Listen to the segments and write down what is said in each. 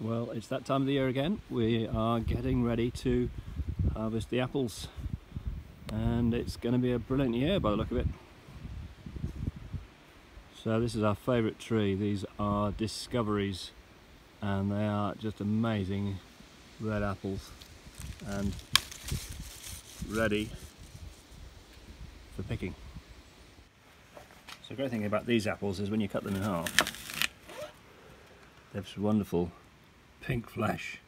Well, it's that time of the year again. We are getting ready to harvest the apples and it's going to be a brilliant year by the look of it. So this is our favourite tree. These are discoveries and they are just amazing red apples and ready for picking. So the great thing about these apples is when you cut them in half, they have this wonderful pink flesh.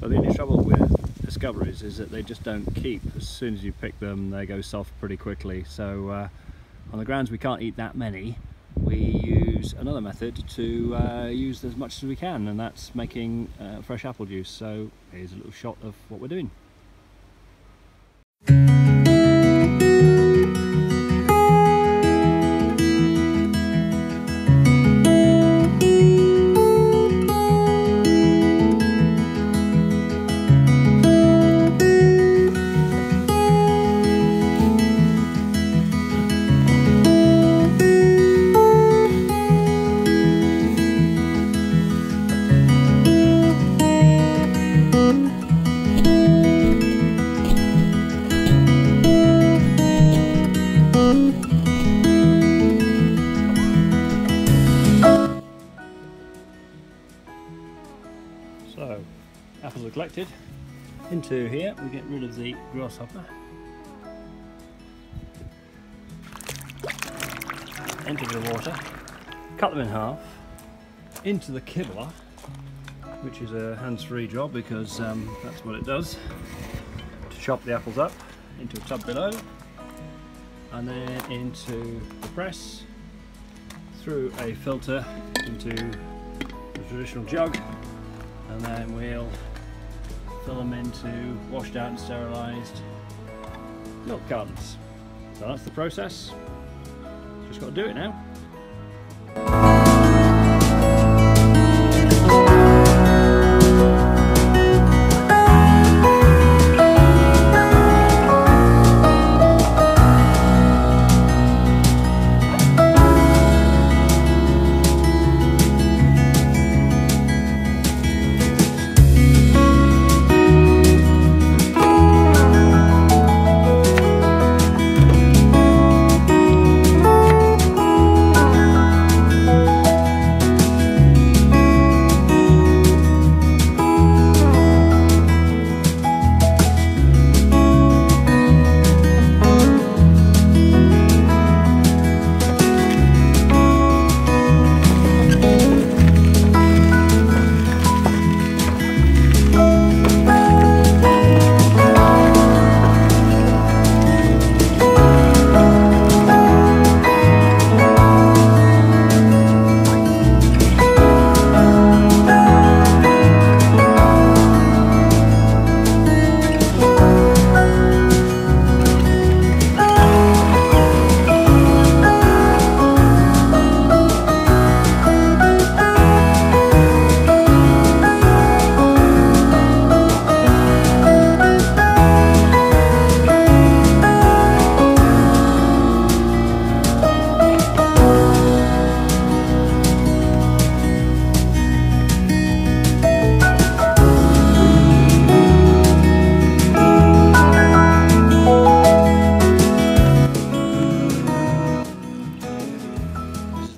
So the only trouble with discoveries is that they just don't keep. As soon as you pick them, they go soft pretty quickly. So uh, on the grounds we can't eat that many, we use another method to uh, use as much as we can, and that's making uh, fresh apple juice. So here's a little shot of what we're doing. Collected. Into here, we get rid of the grasshopper. Into the water, cut them in half, into the kibble, which is a hands-free job because um, that's what it does, to chop the apples up into a tub below, and then into the press, through a filter into the traditional jug, and then we'll fill them into washed out and sterilised milk cartons. So that's the process. Just got to do it now.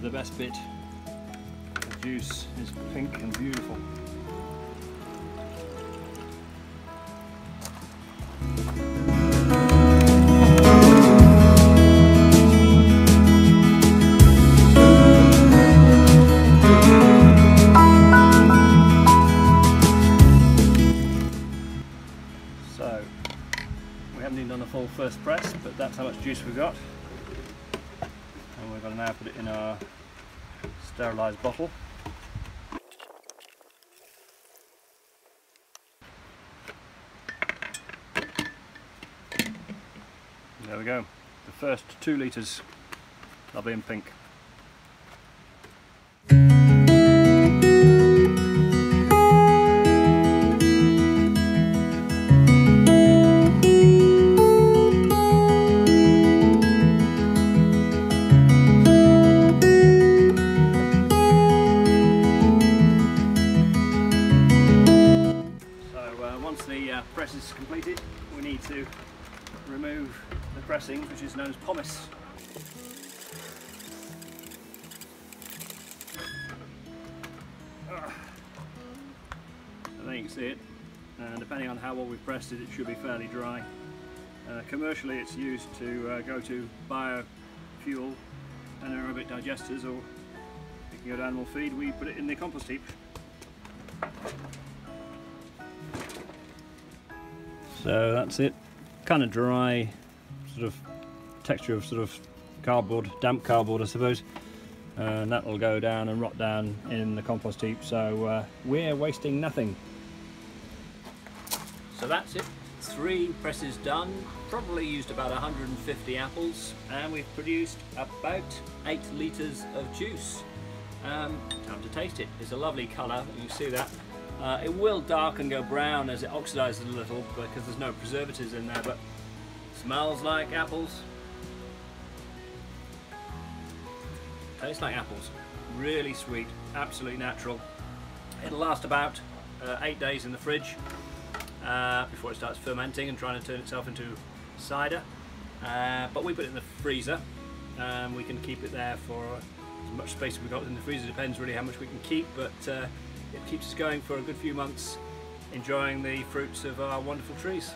The best bit. The juice is pink and beautiful. So, we haven't even done a full first press, but that's how much juice we've got we're going to now put it in our sterilised bottle. There we go, the first two litres, be in pink. press is completed, we need to remove the pressing, which is known as pomace. Ah. I think you can see it, and depending on how well we've pressed it, it should be fairly dry. Uh, commercially, it's used to uh, go to biofuel anaerobic digesters, or it can go to animal feed. We put it in the compost heap. So that's it, kind of dry, sort of texture of sort of cardboard, damp cardboard I suppose. Uh, and that'll go down and rot down in the compost heap so uh, we're wasting nothing. So that's it, three presses done, probably used about 150 apples and we've produced about 8 litres of juice. Um, time to taste it, it's a lovely colour, you see that. Uh, it will darken, and go brown as it oxidises a little because there's no preservatives in there but smells like apples, Tastes like apples. Really sweet, absolutely natural. It'll last about uh, eight days in the fridge uh, before it starts fermenting and trying to turn itself into cider. Uh, but we put it in the freezer and we can keep it there for as much space as we've got in the freezer. Depends really how much we can keep, but uh, it keeps us going for a good few months enjoying the fruits of our wonderful trees.